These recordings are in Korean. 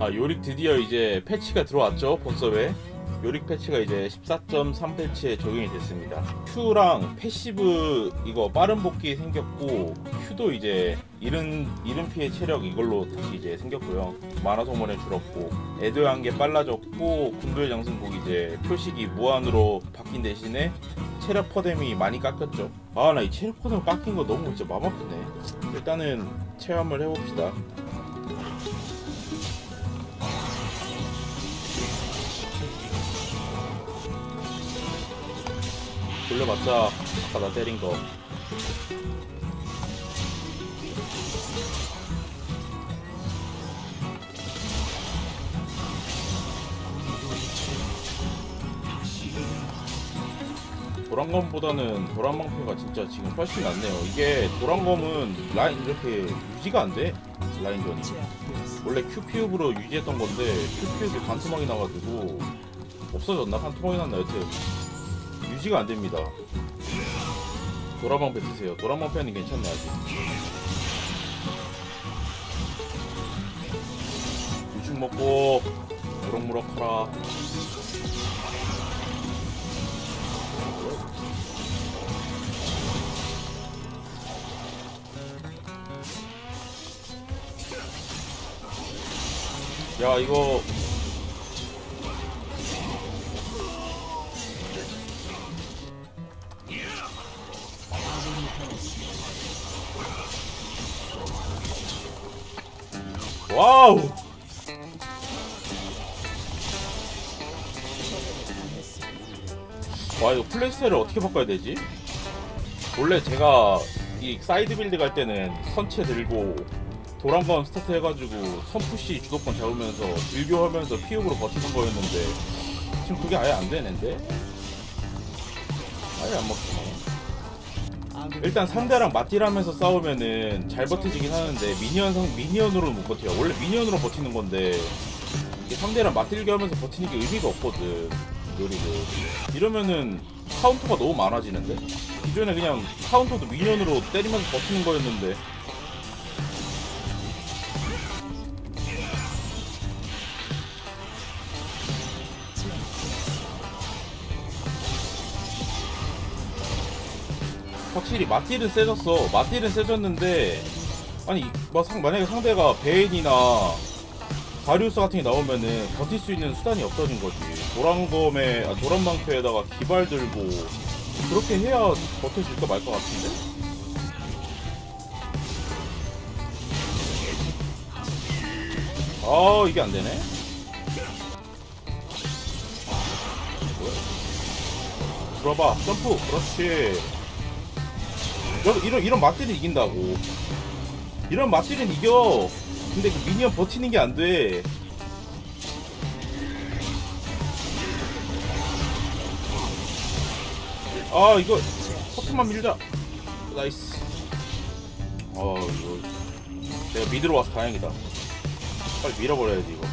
아 요릭 드디어 이제 패치가 들어왔죠 본섭에. 요릭 패치가 이제 14.3 패치에 적용이 됐습니다. Q랑 passive 이거 빠른 복귀 생겼고 Q도 이제 잃은 잃은 피해 체력 이걸로 다시 이제 생겼고요. 마나 소모는 줄었고 애도의 안개 빨라졌고 군도의 장송곡 이제 표식이 무한으로 바뀐 대신에 체력 퍼뎀이 많이 깎였죠. 아 나 이 체력 퍼뎀 깎인 거 너무 진짜 맘 아프네. 일단은 체험을 해봅시다 돌려봤자 아까 나 때린 거. 도란검보다는 도란방패가 진짜 지금 훨씬 낫네요. 이게 도란검은 라인 이렇게 유지가 안돼? 라인전이. 원래 큐피읍으로 유지했던 건데 큐피읍이 반토막이 나가지고 없어졌나? 반토막이 났나? 여튼 유지가 안 됩니다. 도라방패 드세요. 도라방패는 괜찮네 아직. 유식 먹고 무럭무럭 하라. 야 이거 wow 와 이거 플레이스타일을 어떻게 바꿔야 되지? 원래 제가 이 사이드 build 갈 때는 선체 들고 도란검 스타트 해가지고 선푸시 주도권 잡으면서 밀고 하면서 피흡으로 버티는 거였는데 지금 그게 아예 안 되는데? 아예 안 먹히네 일단 상대랑 맞딜하면서 싸우면은 잘 버티지긴 하는데 minion 상 minion으로는 못 버텨요. 원래 minion으로 버티는 건데 이게 상대랑 맞딜게 하면서 버티는 게 의미가 없거든. 요릭도 이러면은 카운터가 너무 많아지는데 기존에 그냥 카운터도 minion으로 때리면서 버티는 거였는데 확실히 맞딜은 세졌어. 맞딜은 세졌는데 아니 만약에 상대가 베인이나 바리우스 같은 게 나오면은 버틸 수 있는 수단이 없어진 거지. 도란검에 아, 도란방패에다가 기발 들고 그렇게 해야 버텨줄까 말 것 같은데. 아 이게 안 되네. 뭐야? 들어봐 점프 그렇지. 이런 이런 맞딜이 이긴다고. 이런 맞딜은 이겨. 근데 그 minion 버티는 게 안 돼. 아 이거 커트만 밀자. nice. 어 이거 내가 mid로 와서 다행이다. 빨리 밀어버려야지 이거.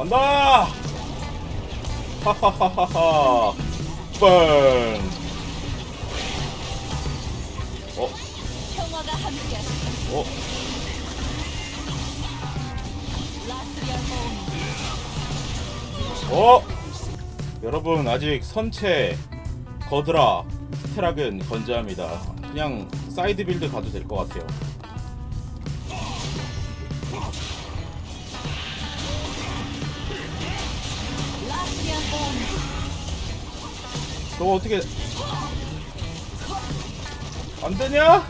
간다! 하하하하하. 뻥! 어? 어? 어? 여러분 아직 선체 거드라 스테락은 건재합니다. 그냥 사이드 build 가도 될 것 같아요. 저거 어떻게 안 되냐?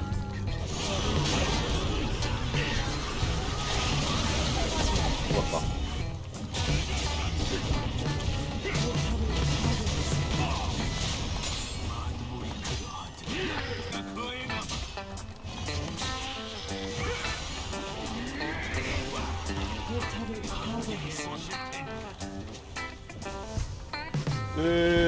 죽었다. 끝.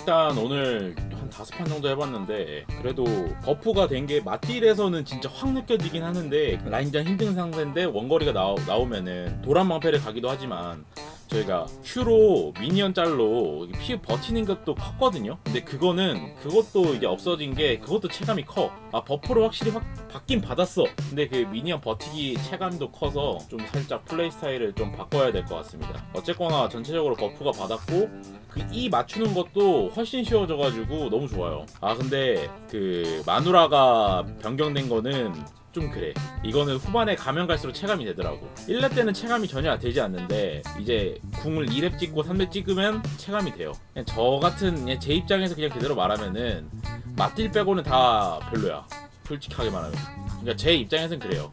일단 오늘 한 다섯 판 정도 해봤는데 그래도 buff가 된 게 맞딜에서는 진짜 확 느껴지긴 하는데 라인전 힘든 상태인데 원거리가 나오, 나오면은 도란방패를 가기도 하지만 저희가 Q로 minion 짤로 피 버티는 것도 컸거든요. 근데 그거는 그것도 이제 없어진 게 그것도 체감이 커. 아 buff를 확실히 확 받긴 받았어. 근데 그 minion 버티기 체감도 커서 좀 살짝 플레이 스타일을 좀 바꿔야 될 것 같습니다. 어쨌거나 전체적으로 buff가 받았고 그 E 맞추는 것도 훨씬 쉬워져가지고 너무 좋아요. 아 근데 그 마누라가 변경된 거는 좀 그래. 이거는 후반에 가면 갈수록 체감이 되더라고. 1렙 때는 체감이 전혀 되지 않는데 이제 궁을 2렙 찍고 3렙 찍으면 체감이 돼요. 그냥 저 같은 제 입장에서 그냥 그대로 말하면은 맞딜 빼고는 다 별로야. 솔직하게 말하면. 그러니까 제 입장에서는 그래요.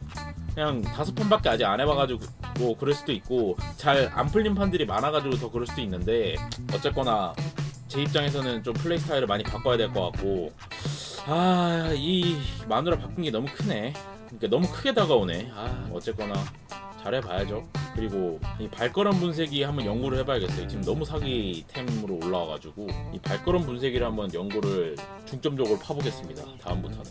그냥 다섯 판밖에 아직 안 해봐가지고 뭐 그럴 수도 있고 잘 안 풀린 판들이 많아가지고 더 그럴 수도 있는데 어쨌거나 제 입장에서는 좀 플레이 스타일을 많이 바꿔야 될 것 같고 아 이 마누라 바꾼 게 너무 크네. 그러니까 너무 크게 다가오네. 아 어쨌거나 잘해봐야죠. 그리고 이 발걸음 분쇄기 한번 연구를 해봐야겠어요. 지금 너무 사기템으로 올라와가지고 이 발걸음 분쇄기를 한번 연구를 중점적으로 파보겠습니다. 다음부터는